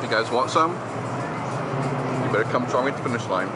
If you guys want some, you better come join me at the finish line.